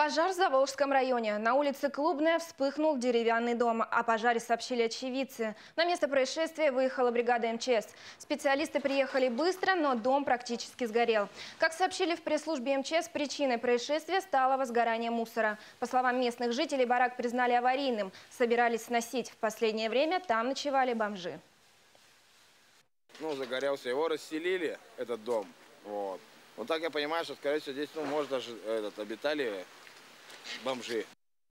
Пожар в Заволжском районе. На улице Клубная вспыхнул деревянный дом. О пожаре сообщили очевидцы. На место происшествия выехала бригада МЧС. Специалисты приехали быстро, но дом практически сгорел. Как сообщили в пресс-службе МЧС, причиной происшествия стало возгорание мусора. По словам местных жителей, барак признали аварийным. Собирались сносить. В последнее время там ночевали бомжи. ну, загорелся, его расселили, этот дом. Вот. Вот так я понимаю, что, скорее всего, здесь, ну, может, даже этот, обитали бомжи.